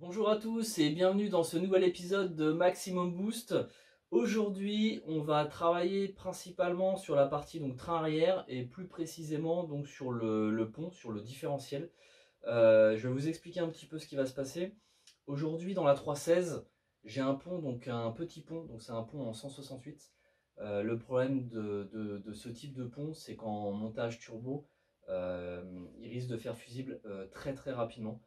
Bonjour à tous et bienvenue dans ce nouvel épisode de Maximum Boost. Aujourd'hui, on va travailler principalement sur la partie donc train arrière et plus précisément donc sur le, pont, sur le différentiel. Euh, je vais vous expliquer un petit peu ce qui va se passer. Aujourd'hui, dans la 316, j'ai un pont, donc un petit pont, donc c'est un pont en 168. Euh, le problème de, ce type de pont, c'est qu'en montage turbo, euh, il risque de faire fusible très très rapidement.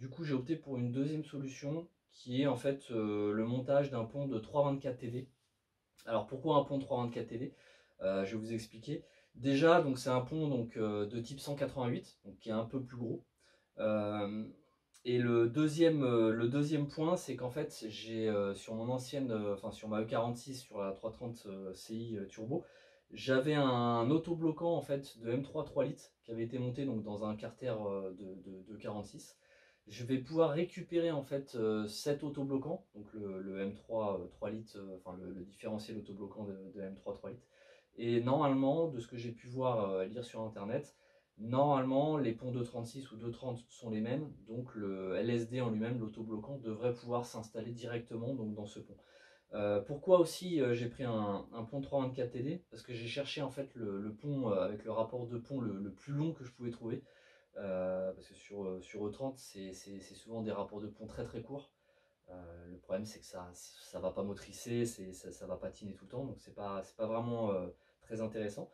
Du coup, j'ai opté pour une deuxième solution qui est en fait euh, le montage d'un pont de 324 TD. Alors pourquoi un pont de 324 TD euh, Je vais vous expliquer. Déjà, donc c'est un pont donc, euh, de type 188, donc qui est un peu plus gros. et le deuxième, le deuxième point, c'est qu'en fait, j'ai sur mon ancienne, enfin sur ma E46, sur la 330 CI Turbo, j'avais un autobloquant en fait de M3 3 litres qui avait été monté donc dans un carter de, de 46 je vais pouvoir récupérer en fait euh, cet autobloquant, donc le, M3 3 euh, litres, euh, enfin le, différentiel autobloquant de, M3 3 litres. Et normalement, de ce que j'ai pu voir lire sur internet, normalement les ponts 236 ou 230 sont les mêmes, donc le LSD en lui-même, l'autobloquant, devrait pouvoir s'installer directement donc, dans ce pont. pourquoi aussi j'ai pris un, pont 324 TD Parce que j'ai cherché en fait le, pont avec le rapport de pont le, plus long que je pouvais trouver. Euh, parce que sur, euh, sur E30, c'est souvent des rapports de pont très très courts. Euh, le problème, c'est que ça ça va pas motricer, ça, ça va patiner tout le temps, donc c'est pas, pas vraiment très intéressant.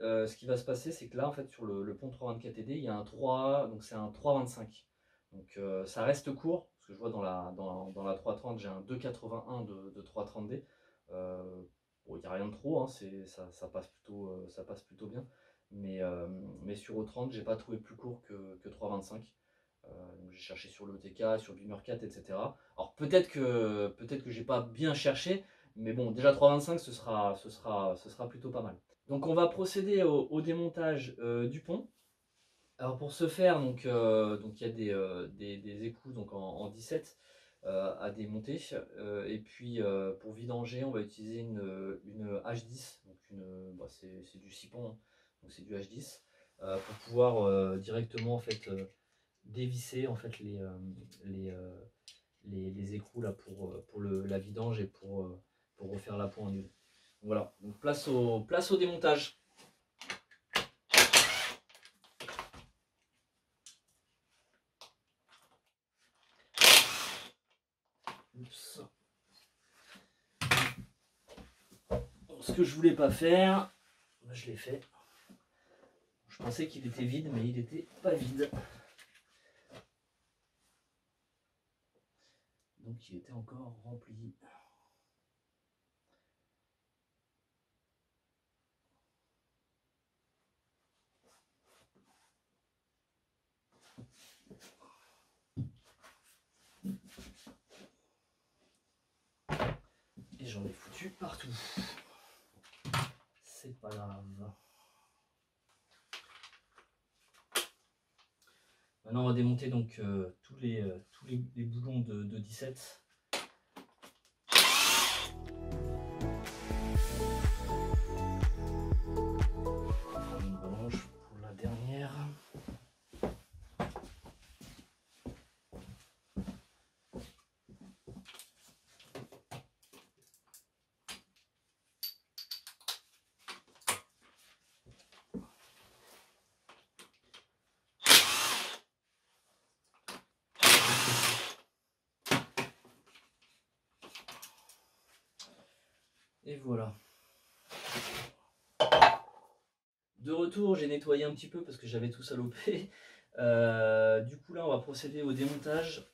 ce qui va se passer, c'est que là, en fait, sur le, pont 324 TD, il y a un 3, donc c'est un 325. Donc ça reste court, parce que je vois dans la, dans, dans la 330, j'ai un 281 de, de 330D. il n'y a rien de trop, hein, ça, passe plutôt, ça passe plutôt bien. Mais, euh, mais sur O30, j'ai pas trouvé plus court que, que 3,25. Euh, j'ai cherché sur l'OTK, sur Bimmercat, etc. Alors peut-être que peut-être que j'ai pas bien cherché, mais bon, déjà 3,25 ce sera, ce, sera, ce sera plutôt pas mal. Donc on va procéder au, démontage euh, du pont. Alors pour ce faire, donc il y a des, des, écous donc en, 17 à démonter. et puis pour vidanger, on va utiliser une, une H10, donc une, bah, c'est du sipon. Hein c'est du H10, euh, pour pouvoir euh, directement en fait euh, dévisser en fait les, les, les, écrous là pour, pour le, la vidange et pour, pour refaire la peau en nul. Voilà, place au, place au démontage. Ce que je voulais pas faire, je l'ai fait. Je pensais qu'il était vide, mais il n'était pas vide. Donc il était encore rempli. Et j'en ai foutu partout. C'est pas grave. Maintenant, on va démonter donc euh, tous, les, euh, les, boulons de, de 17. Et voilà. De retour, j'ai nettoyé un petit peu parce que j'avais tout salopé. Euh, du coup, là, on va procéder au démontage.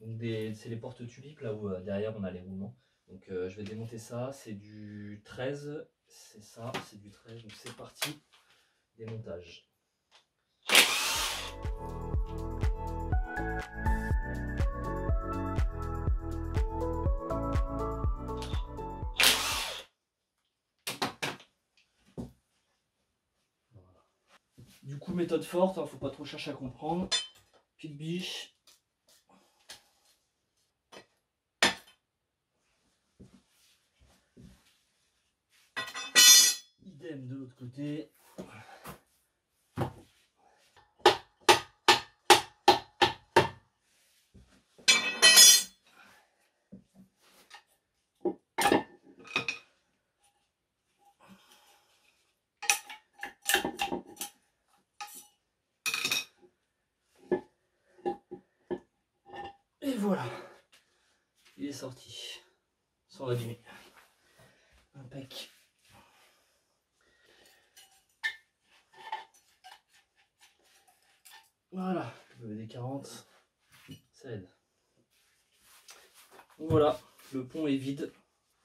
C'est les portes tulipes, là où euh, derrière on a les roulements. Donc, euh, je vais démonter ça. C'est du 13. C'est ça, c'est du 13. Donc, c'est parti. Démontage. Du coup, méthode forte, hein, faut pas trop chercher à comprendre. Pique biche. Idem de l'autre côté. Voilà, il est sorti, sans l'abîmer. Impec. Voilà, le VD40, ça aide. voilà, le pont est vide.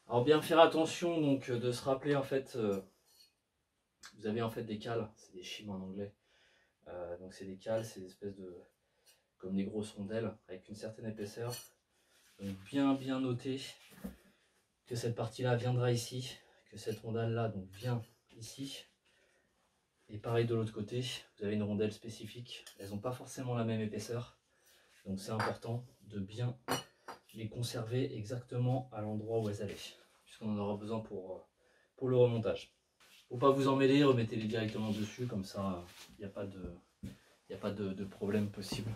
Alors bien faire attention donc euh, de se rappeler en fait, euh, vous avez en fait des cales, c'est des chimes en anglais. Euh, donc c'est des cales, c'est des espèces de comme des grosses rondelles avec une certaine épaisseur. Donc bien bien noter que cette partie là viendra ici, que cette rondelle là donc vient ici. Et pareil de l'autre côté, vous avez une rondelle spécifique, elles n'ont pas forcément la même épaisseur. Donc c'est important de bien les conserver exactement à l'endroit où elles allaient, puisqu'on en aura besoin pour, euh, pour le remontage. Faut pas vous emmêler, remettez-les directement dessus, comme ça il n'y a pas de, y a pas de, problème possible.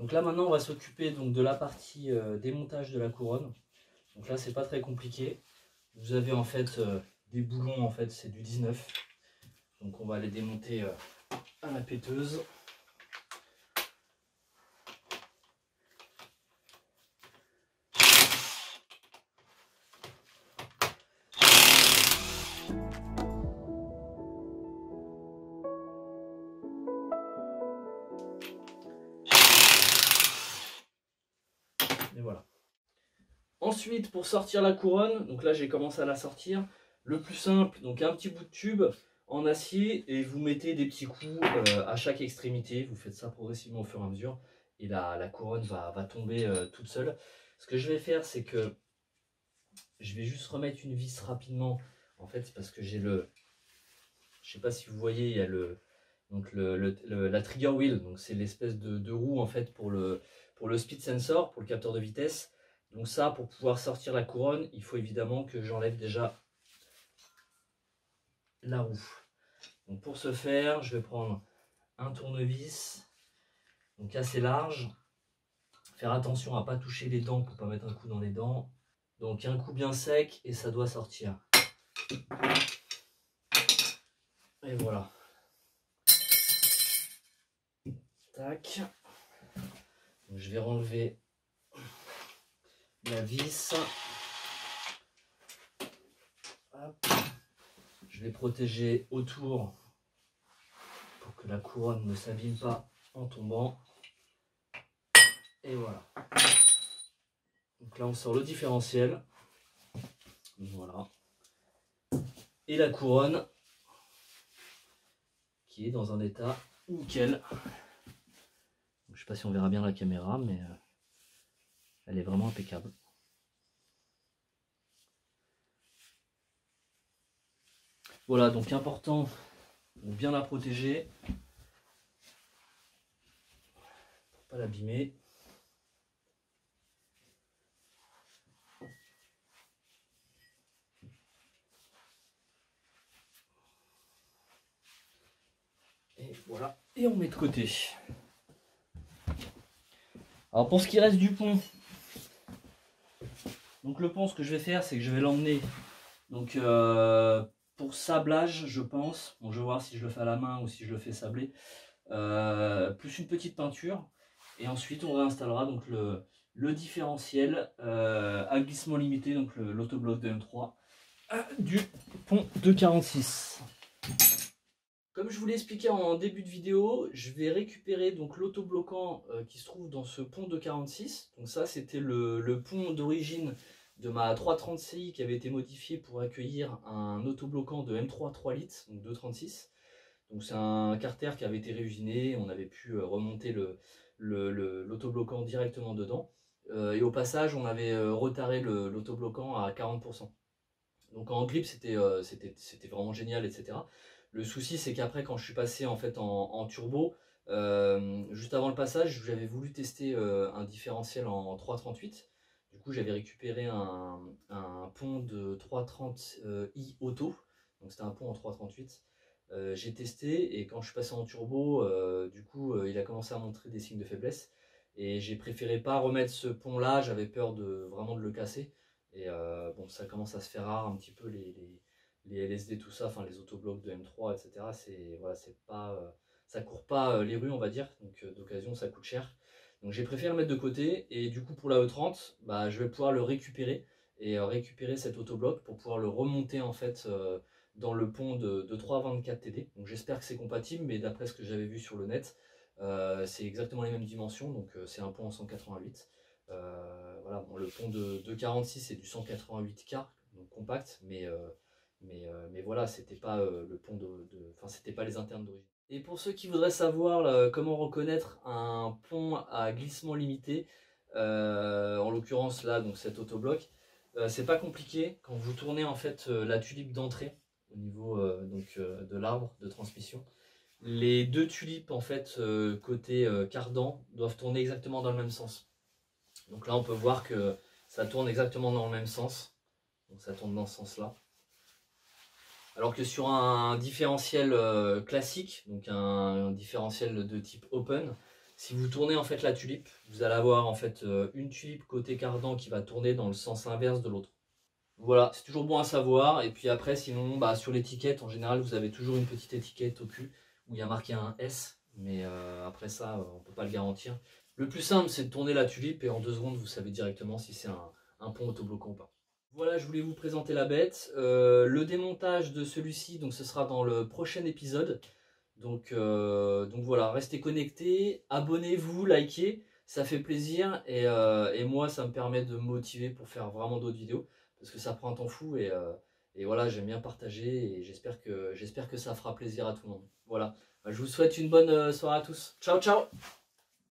Donc là maintenant on va s'occuper donc de la partie euh, démontage de la couronne. Donc là c'est pas très compliqué. Vous avez en fait euh, des boulons, en fait c'est du 19. Donc on va les démonter à la péteuse. Ensuite, pour sortir la couronne, donc là j'ai commencé à la sortir, le plus simple, donc un petit bout de tube en acier et vous mettez des petits coups euh, à chaque extrémité, vous faites ça progressivement au fur et à mesure et la, la couronne va, tomber euh, toute seule. Ce que je vais faire, c'est que je vais juste remettre une vis rapidement, en fait, parce que j'ai le, je sais pas si vous voyez, il y a le, donc le, la trigger wheel, donc c'est l'espèce de, de, roue en fait pour le, pour le speed sensor, pour le capteur de vitesse. Donc ça, pour pouvoir sortir la couronne, il faut évidemment que j'enlève déjà la roue. Donc pour ce faire, je vais prendre un tournevis, donc assez large. Faire attention à ne pas toucher les dents pour ne pas mettre un coup dans les dents. Donc un coup bien sec et ça doit sortir. Et voilà. Tac. Je vais renlever la vis. Je vais protéger autour pour que la couronne ne s'abîme pas en tombant. Et voilà. Donc là, on sort le différentiel. Voilà. Et la couronne qui est dans un état nickel. Si on verra bien la caméra, mais euh, elle est vraiment impeccable. Voilà, donc important de bien la protéger pour pas l'abîmer. Et voilà, et on met de côté. Alors pour ce qui reste du pont, donc le pont, ce que je vais faire, c'est que je vais l'emmener donc euh, pour sablage, je pense. Bon, je vais voir si je le fais à la main ou si je le fais sabler. Euh, plus une petite peinture. Et ensuite, on réinstallera donc le, différentiel euh, à glissement limité, donc l'autobloc de M3 du pont 246. Comme je vous l'ai expliqué en début de vidéo, je vais récupérer donc l'autobloquant qui se trouve dans ce pont 246. Donc ça, c'était le, pont d'origine de ma 330 CI qui avait été modifiée pour accueillir un autobloquant de M3 3 litres, donc 236. Donc c'est un carter qui avait été réusiné, on avait pu euh, remonter l'autobloquant directement dedans. Euh, et au passage, on avait euh, retardé l'autobloquant à 40%. Donc en grip, c'était vraiment génial, etc. Le souci, c'est qu'après, quand je suis passé en fait en, turbo, juste avant le passage, j'avais voulu tester un différentiel en 338 du coup, j'avais récupéré un, pont de 330i euh, auto. Donc c'était un pont en 338. Euh, j'ai testé et quand je suis passé en turbo, euh, du coup, il a commencé à montrer des signes de faiblesse. Et j'ai préféré pas remettre ce pont là, j'avais peur de vraiment de le casser. Et bon, ça commence à se faire rare un petit peu les, LSD, tout ça, enfin les autoblocs de M3, etc. C'est voilà, c'est pas, ça court pas les rues, on va dire. Donc d'occasion, ça coûte cher. Donc j'ai préféré le mettre de côté et du coup pour la E30, bah, je vais pouvoir le récupérer et euh, récupérer cet autobloc pour pouvoir le remonter en fait euh, dans le pont de, 324 TD. Donc j'espère que c'est compatible, mais d'après ce que j'avais vu sur le net, euh, c'est exactement les mêmes dimensions, donc c'est un pont en 188. voilà, le pont de, 246 est du 188K, donc compact, mais, mais, mais voilà, c'était pas le pont de, enfin c'était pas les internes d'origine. Et pour ceux qui voudraient savoir comment reconnaître un pont à glissement limité, en l'occurrence là, donc cet autobloc, euh, c'est pas compliqué quand vous tournez en fait euh, la tulipe d'entrée au niveau euh, donc, de l'arbre de transmission. Les deux tulipes en fait côté cardan doivent tourner exactement dans le même sens. Donc là on peut voir que ça tourne exactement dans le même sens. Donc ça tourne dans ce sens-là. Alors que sur un différentiel classique, donc un, différentiel de type open, si vous tournez en fait la tulipe, vous allez avoir en fait euh, une tulipe côté cardan qui va tourner dans le sens inverse de l'autre. Voilà, c'est toujours bon à savoir. Et puis après, sinon, bah, sur l'étiquette, en général, vous avez toujours une petite étiquette au cul où il y a marqué un S. Mais euh, après ça, euh, on ne peut pas le garantir. Le plus simple, c'est de tourner la tulipe et en deux secondes, vous savez directement si c'est un, pont autobloquant ou pas. Voilà, je voulais vous présenter la bête. le démontage de celui-ci, donc ce sera dans le prochain épisode. Donc, euh, donc voilà, restez connectés, abonnez-vous, likez, ça fait plaisir euh, et, moi ça me permet de me motiver pour faire vraiment d'autres vidéos parce que ça prend un temps fou et, euh, voilà, j'aime bien partager et j'espère que, que ça fera plaisir à tout le monde. Voilà, je vous souhaite une bonne soirée à tous. Ciao ciao